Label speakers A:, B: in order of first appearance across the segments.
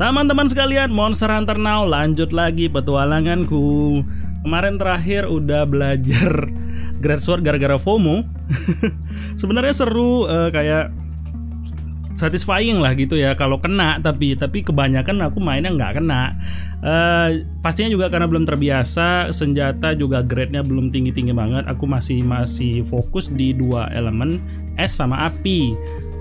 A: Teman-teman sekalian, Monster Hunter Now lanjut lagi petualanganku. Kemarin terakhir udah belajar Great Sword gara-gara FOMO. Sebenarnya seru uh, kayak satisfying lah gitu ya kalau kena tapi tapi kebanyakan aku mainnya nggak kena uh, pastinya juga karena belum terbiasa senjata juga grade-nya belum tinggi tinggi banget aku masih masih fokus di dua elemen es sama api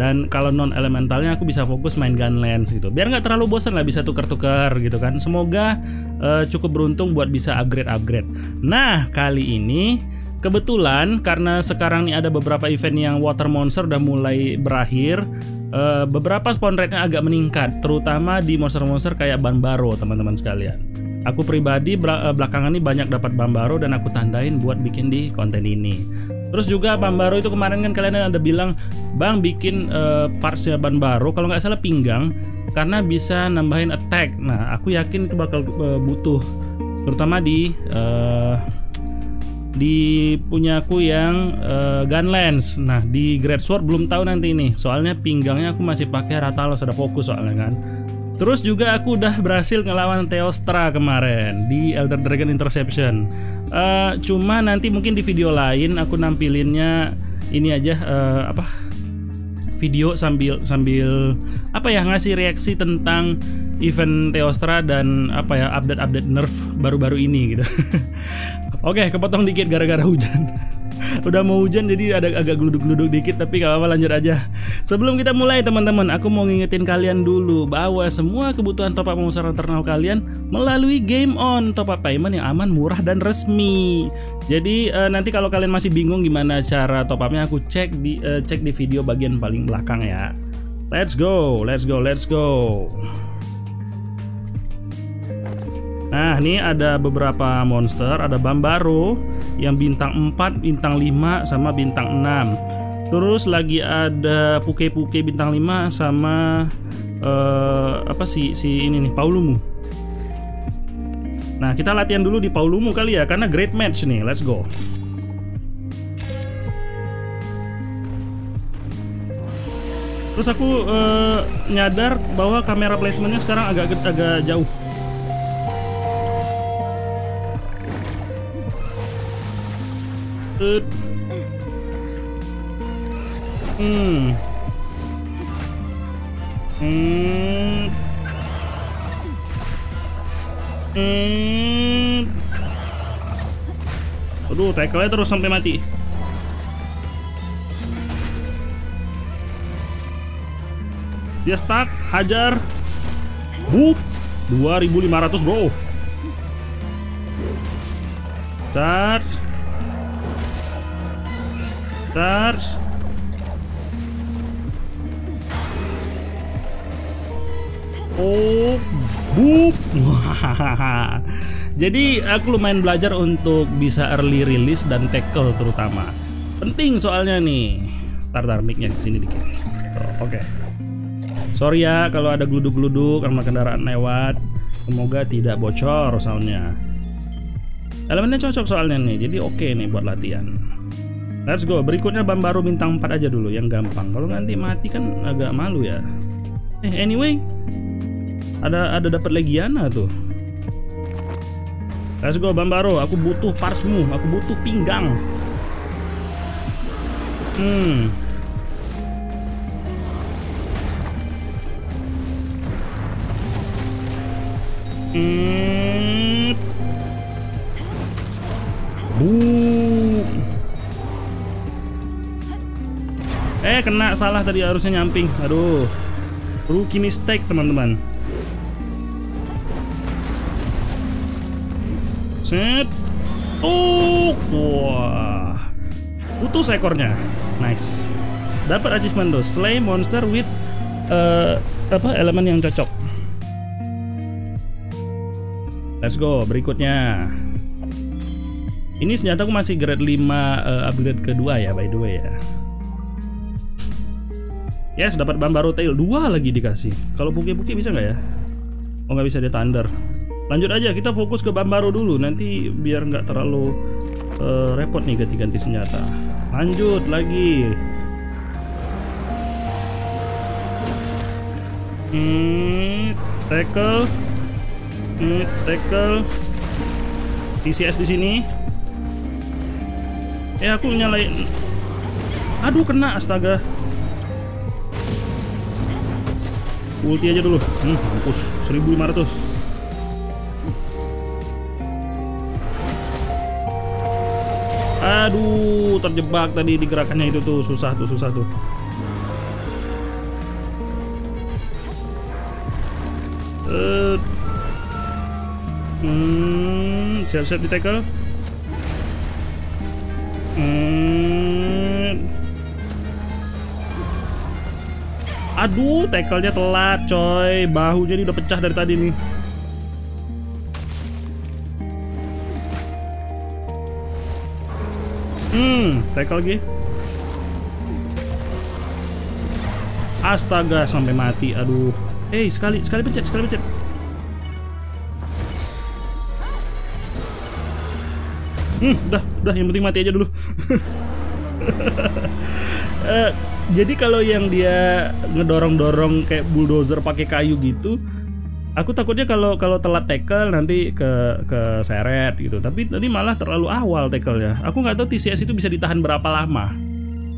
A: dan kalau non elementalnya aku bisa fokus main gunlands gitu. Biar nggak terlalu bosan lah bisa tuker-tuker gitu kan. Semoga uh, cukup beruntung buat bisa upgrade upgrade nah kali ini kebetulan karena sekarang nih ada beberapa event yang water monster udah mulai berakhir uh, beberapa spawn rate-nya agak meningkat terutama di monster-monster kayak Banbaro teman-teman sekalian. Aku pribadi eh, belakangan ini banyak dapat Bambaro dan aku tandain buat bikin di konten ini Terus juga ban baru itu kemarin kan kalian ada bilang, Bang bikin uh, partsnya ban baru kalau nggak salah pinggang karena bisa nambahin attack. Nah, aku yakin itu bakal uh, butuh, terutama di uh, di punyaku yang uh, lens. Nah, di Great Sword belum tahu nanti ini. Soalnya pinggangnya aku masih pakai Ratalos ada fokus soalnya kan. Terus juga aku udah berhasil ngelawan Theostra kemarin di Elder Dragon Interception. Uh, cuma nanti mungkin di video lain aku nampilinnya ini aja uh, apa video sambil sambil apa ya ngasih reaksi tentang event Theostra dan apa ya update-update nerf baru-baru ini gitu. Oke, kepotong dikit gara-gara hujan. Udah mau hujan jadi ada agak geluduk-geluduk dikit tapi gak apa-apa lanjut aja. Sebelum kita mulai teman-teman, aku mau ngingetin kalian dulu bahwa semua kebutuhan top up pemasaran ternak kalian melalui Game On top up payment yang aman, murah dan resmi. Jadi uh, nanti kalau kalian masih bingung gimana cara top upnya aku cek di uh, cek di video bagian paling belakang ya. Let's go, let's go, let's go. Nah, ini ada beberapa monster, ada Bambaro, yang bintang 4, bintang 5 sama bintang 6. Terus lagi ada puke-puke bintang 5 sama uh, apa sih si ini nih Paulumu. Nah, kita latihan dulu di Paulumu kali ya karena great match nih. Let's go. Terus aku uh, nyadar bahwa kamera placementnya sekarang agak agak jauh. Hmm. Hmm. Hmm. Aduh, tackle terus sampai mati. Dia stuck, hajar. Bup. 2500, bro. Start. Charge. Oh, bup. Jadi aku lumayan belajar untuk bisa early release dan tackle terutama. Penting soalnya nih. Tar tar mic-nya sini dikit. Oh, Oke. Okay. Sorry ya kalau ada geluduk-geluduk karena kendaraan lewat. Semoga tidak bocor soundnya. Elemennya cocok soalnya nih, jadi oke okay nih buat latihan. Let's go. Berikutnya ban baru bintang 4 aja dulu yang gampang. Kalau nanti mati kan agak malu ya. Eh anyway, ada ada dapat Legiana tuh. Let's go Bambaro, aku butuh parsmu, aku butuh pinggang. Hmm. Hmm. Bu. Eh kena salah tadi harusnya nyamping. Aduh. Rookie mistake teman-teman. Set. Oh, wah. Putus ekornya. Nice. Dapat achievement tuh, slay monster with uh, apa elemen yang cocok. Let's go, berikutnya. Ini senjata aku masih grade 5 uh, eh, upgrade kedua ya by the way ya. Yes, dapat ban baru tail dua lagi dikasih. Kalau puki-puki bisa nggak ya? Oh nggak bisa dia thunder. Lanjut aja, kita fokus ke ban baru dulu. Nanti biar nggak terlalu uh, repot nih ganti-ganti senjata. Lanjut lagi. Hmm. tackle ini tackle TCS di sini eh aku nyalain aduh kena astaga ulti aja dulu hmm, mampus 1500 Aduh, terjebak tadi di gerakannya itu tuh, susah tuh, susah tuh. Uh, hmm, siap-siap di tackle. Hmm. Aduh, tackle-nya telat, coy. Bahunya udah pecah dari tadi nih. Hmm, tackle lagi. Astaga, sampai mati. Aduh. Eh, hey, sekali sekali pencet, sekali pencet. Hmm, udah, udah yang penting mati aja dulu. uh, jadi kalau yang dia ngedorong-dorong kayak bulldozer pakai kayu gitu, aku takutnya kalau kalau telat tackle nanti ke ke seret gitu. Tapi tadi malah terlalu awal tackle-nya. Aku nggak tahu TCS itu bisa ditahan berapa lama.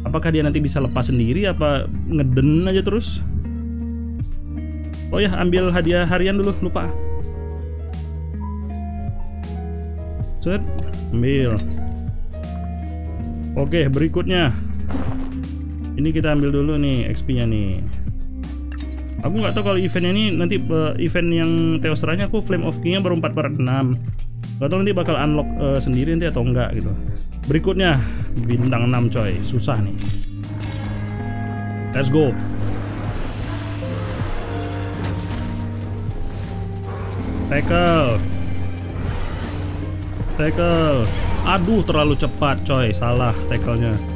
A: Apakah dia nanti bisa lepas sendiri apa ngeden aja terus? Oh ya ambil hadiah harian dulu lupa. Set ambil. Oke berikutnya ini kita ambil dulu nih XP nya nih. Aku nggak tahu kalau eventnya ini nanti uh, event yang Teostranya aku Flame of King-nya baru 4 per 6 Gak tau nanti bakal unlock uh, sendiri nanti atau enggak gitu. Berikutnya bintang 6 coy. Susah nih. Let's go. Tackle. Tackle. Aduh terlalu cepat coy. Salah tackle-nya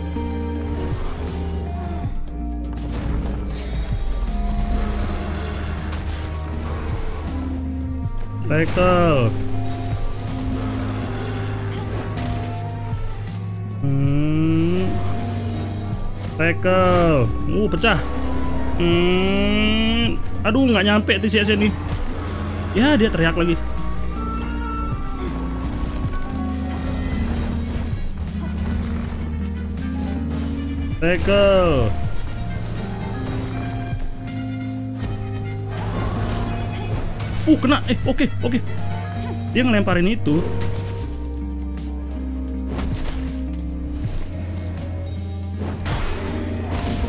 A: Tackle. Hmm. Tackle. Uh, pecah. Hmm. Aduh, nggak nyampe TCS ini. Ya, dia teriak lagi. Tackle. Uh kena. Eh oke okay, oke. Okay. Dia ngelemparin itu.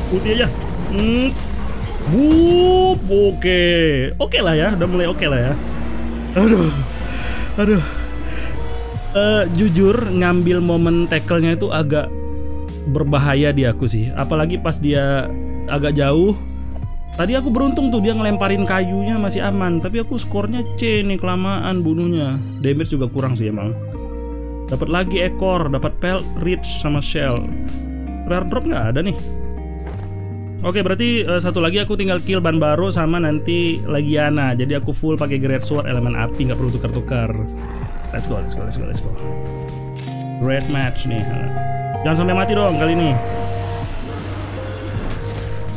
A: Putih aja. Hmm. Wup, oke. Okay. Oke okay lah ya, udah mulai oke okay lah ya. Aduh. Aduh. Uh, jujur ngambil momen tackle-nya itu agak berbahaya di aku sih. Apalagi pas dia agak jauh Tadi aku beruntung tuh dia ngelemparin kayunya masih aman, tapi aku skornya C nih kelamaan bunuhnya. Damage juga kurang sih emang. Dapat lagi ekor, dapat pelt, reach sama shell. Rare drop nggak ada nih. Oke, berarti uh, satu lagi aku tinggal kill ban baru sama nanti Legiana. Jadi aku full pakai Great Sword elemen api, nggak perlu tukar-tukar. Let's go, let's go, let's go, let's go. Great match nih. Jangan sampai mati dong kali ini.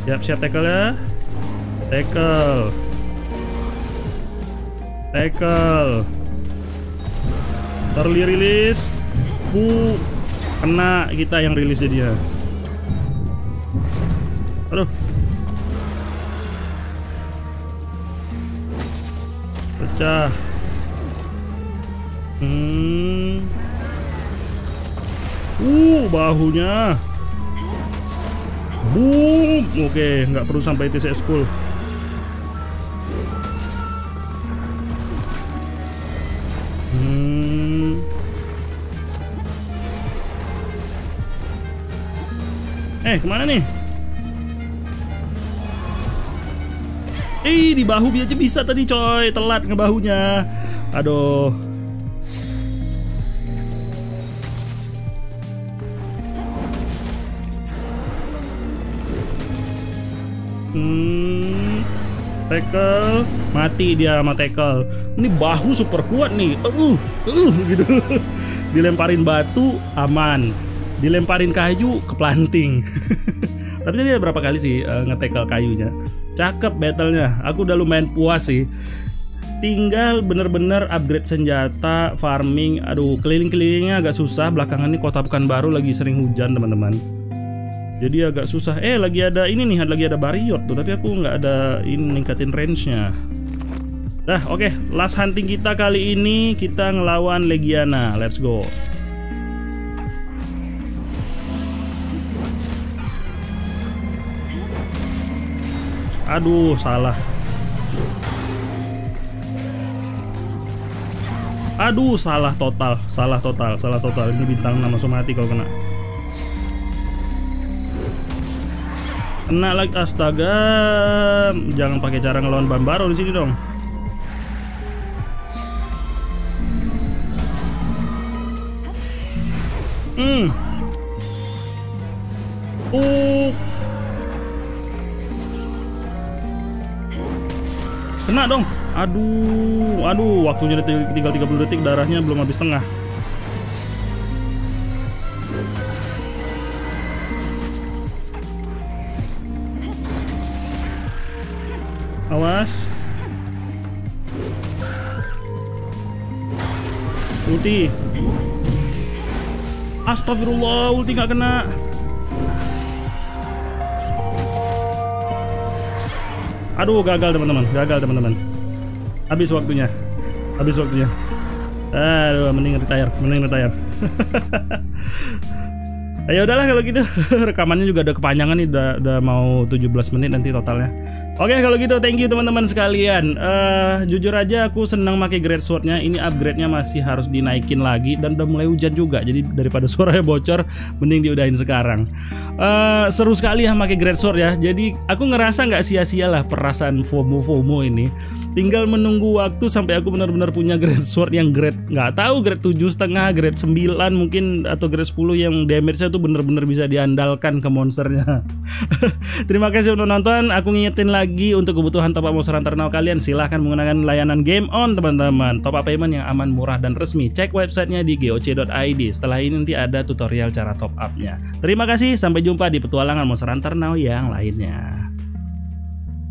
A: Siap-siap tackle ya. Tackle. Tackle. Early rilis. Bu. Kena kita yang rilisnya dia. Aduh. Pecah. Hmm. Uh, bahunya. Boom. Oke, nggak perlu sampai TCS full. Eh, ke mana nih? Eh, di bahu aja bisa tadi coy, telat ngebahunya. Aduh. Hmm, tackle mati dia sama tackle. Ini bahu super kuat nih. Uh, uh gitu. Dilemparin batu aman dilemparin kayu ke planting. Tapi dia berapa kali sih uh, ngetekel kayunya? Cakep battlenya. Aku udah lumayan puas sih. Tinggal bener-bener upgrade senjata farming. Aduh keliling-kelilingnya agak susah. Belakangan ini kota pekan baru lagi sering hujan teman-teman. Jadi agak susah. Eh lagi ada ini nih lagi ada bariot tuh. Tapi aku nggak ada ini ningkatin range nya dah oke. Okay. last hunting kita kali ini kita ngelawan Legiana. Let's go aduh salah Aduh, salah total, salah total, salah total. Ini bintang nama mati kalau kena. Kena lagi astaga. Jangan pakai cara ngelawan Bambaro di sini dong. Hmm. Uh. Kena dong. Aduh, aduh, waktunya tinggal 30 detik, darahnya belum habis tengah. Awas. Ulti. Astagfirullah, ulti gak kena. Aduh, gagal teman-teman, gagal teman-teman. Habis waktunya. Habis waktunya. Aduh mending retire mending retire. Ya udahlah kalau gitu. Rekamannya juga udah kepanjangan nih udah, udah mau 17 menit nanti totalnya Oke kalau gitu thank you teman-teman sekalian. Uh, Jujur aja aku senang pakai great swordnya. Ini upgrade-nya masih harus dinaikin lagi Dan udah mulai hujan juga. Jadi daripada suaranya bocor Mending diudahin sekarang. Uh, Seru sekali ya pakai great sword ya. Jadi aku ngerasa nggak sia-sia lah perasaan FOMO-FOMO ini. Tinggal menunggu waktu sampai aku benar-benar punya grade sword yang grade nggak tahu grade tujuh setengah grade 9 mungkin atau grade 10 yang damage-nya tuh benar-benar bisa diandalkan ke monsternya. Terima kasih udah nonton. Aku ngingetin lagi untuk kebutuhan top up monster hunter now kalian silahkan menggunakan layanan game on teman-teman top up payment yang aman murah dan resmi cek websitenya di goc.id setelah ini nanti ada tutorial cara top upnya terima kasih sampai jumpa di petualangan monster hunter now yang lainnya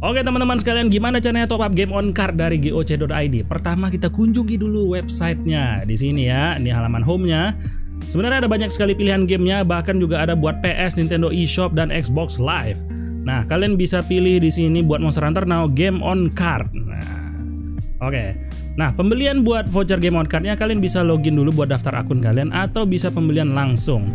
A: Oke teman-teman sekalian gimana caranya top up game on card dari goc.id? Pertama kita kunjungi dulu websitenya di sini ya, ini halaman home-nya. Sebenarnya ada banyak sekali pilihan gamenya, bahkan juga ada buat PS, Nintendo eShop dan Xbox Live. Nah kalian bisa pilih di sini buat Monster Hunter Now game on card. Nah, oke. Nah pembelian buat voucher game on cardnya kalian bisa login dulu buat daftar akun kalian atau bisa pembelian langsung.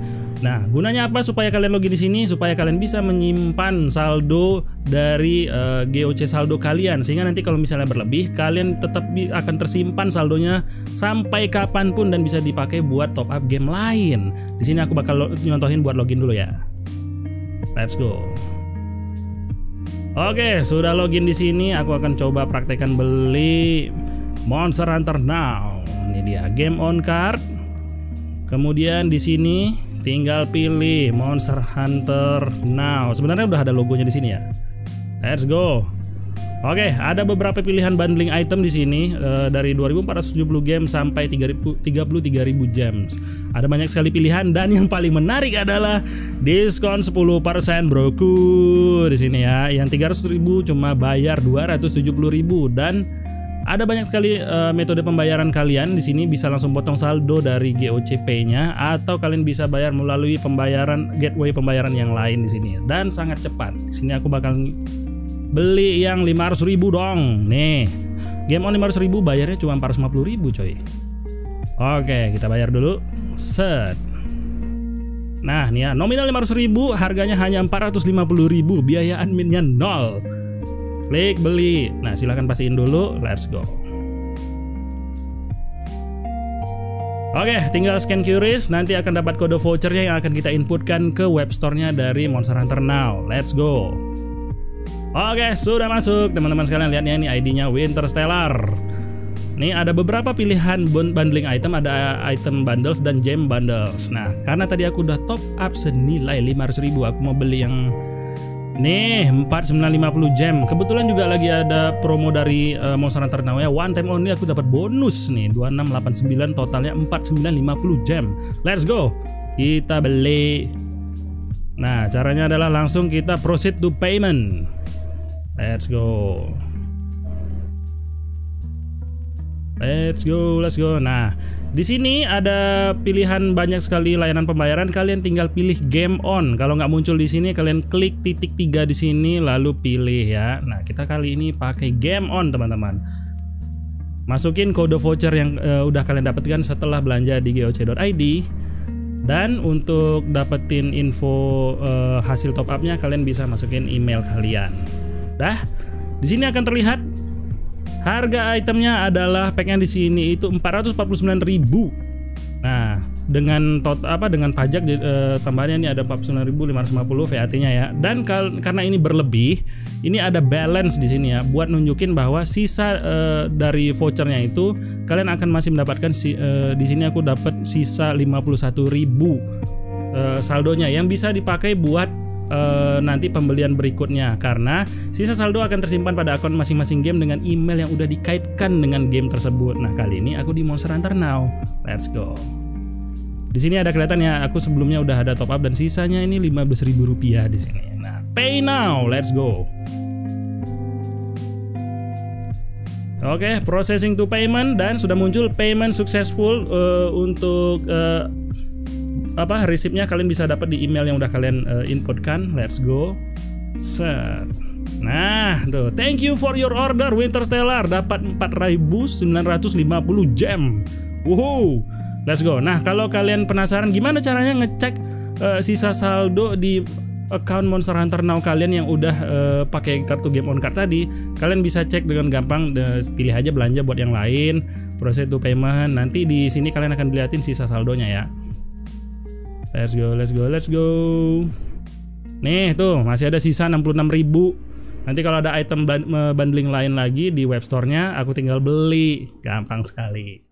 A: Nah, gunanya apa supaya kalian login di sini? Supaya kalian bisa menyimpan saldo dari uh, eh, GOC saldo kalian sehingga nanti kalau misalnya berlebih, kalian tetap akan tersimpan saldonya sampai kapan pun dan bisa dipakai buat top up game lain. Di sini aku bakal nyontohin buat login dulu ya. Let's go. Oke, sudah login di sini. Aku akan coba praktekkan beli Monster Hunter Now. Ini dia game on card. Kemudian di sini tinggal pilih Monster Hunter Now. Sebenarnya udah ada logonya di sini ya. Let's go. Oke, ada beberapa pilihan bundling item di sini uh, dari 2470 game sampai 33.000 gems. Ada banyak sekali pilihan dan yang paling menarik adalah diskon 10% broku di sini ya. Yang 300.000 cuma bayar 270.000 dan ada banyak sekali uh, metode pembayaran kalian di sini bisa langsung potong saldo dari GOCP-nya atau kalian bisa bayar melalui pembayaran gateway pembayaran yang lain di sini dan sangat cepat. Di sini aku bakal beli yang 500.000 dong. Nih. Game on 500.000 bayarnya cuma 450.000 coy. Oke, kita bayar dulu. Set. Nah, nih ya, nominal 500.000, harganya hanya 450.000, biaya adminnya nol. Klik beli. Nah, silahkan pastiin dulu. Let's go. Oke, tinggal scan QRIS, nanti akan dapat kode vouchernya yang akan kita inputkan ke web store-nya dari Monster Hunter Now. Let's go. Oke, sudah masuk. Teman-teman sekalian lihat ya ini ID-nya Winterstellar. Nih ada beberapa pilihan bundling item, ada item bundles dan gem bundles. Nah, karena tadi aku udah top up senilai 500.000, aku mau beli yang Nih 4950 gem. Kebetulan juga lagi ada promo dari uh, Monster Hunter Now ya. One time only aku dapat bonus nih. 2689 totalnya 4950 gem. Let's go. Kita beli. Nah caranya adalah langsung kita proceed to payment Let's go. Let's go, let's go. Nah, di sini ada pilihan banyak sekali layanan pembayaran. Kalian tinggal pilih game on. Kalau nggak muncul di sini, kalian klik titik tiga di sini, lalu pilih ya. Nah, kita kali ini pakai game on, teman-teman. Masukin kode voucher yang uh, udah kalian dapatkan setelah belanja di goc.id. Dan untuk dapetin info uh, hasil top upnya, kalian bisa masukin email kalian. Dah, di sini akan terlihat Harga itemnya adalah packnya di sini itu 449.000. Nah, dengan tot apa dengan pajak eh, tambahannya ini ada 49.550 VAT-nya ya. Dan kal karena ini berlebih, ini ada balance di sini ya buat nunjukin bahwa sisa eh, dari vouchernya itu kalian akan masih mendapatkan si, eh, di sini aku dapat sisa 51.000 eh, saldonya yang bisa dipakai buat uh, nanti pembelian berikutnya karena sisa saldo akan tersimpan pada akun masing-masing game dengan email yang udah dikaitkan dengan game tersebut. Nah, kali ini aku di Monster Hunter Now. Let's go. Di sini ada kelihatannya aku sebelumnya udah ada top up dan sisanya ini 15.000 rupiah di sini. Nah, pay now. Let's go. Oke, okay, processing to payment dan sudah muncul payment successful uh, untuk uh, apa resipnya kalian bisa dapat di email yang udah kalian uh, inputkan. Let's go. Set. Nah, tuh, thank you for your order Winter Stellar dapat 4950 gem. Wow. Let's go. Nah, kalau kalian penasaran gimana caranya ngecek uh, sisa saldo di account Monster Hunter Now kalian yang udah uh, pakai kartu game on card tadi, kalian bisa cek dengan gampang. De, pilih aja belanja buat yang lain, proses to payment. Nanti di sini kalian akan dilihatin sisa saldonya ya. Let's go, let's go, let's go. Nih tuh masih ada sisa 66.000. Nanti kalau ada item bundling lain lagi di web store-nya, aku tinggal beli. Gampang sekali.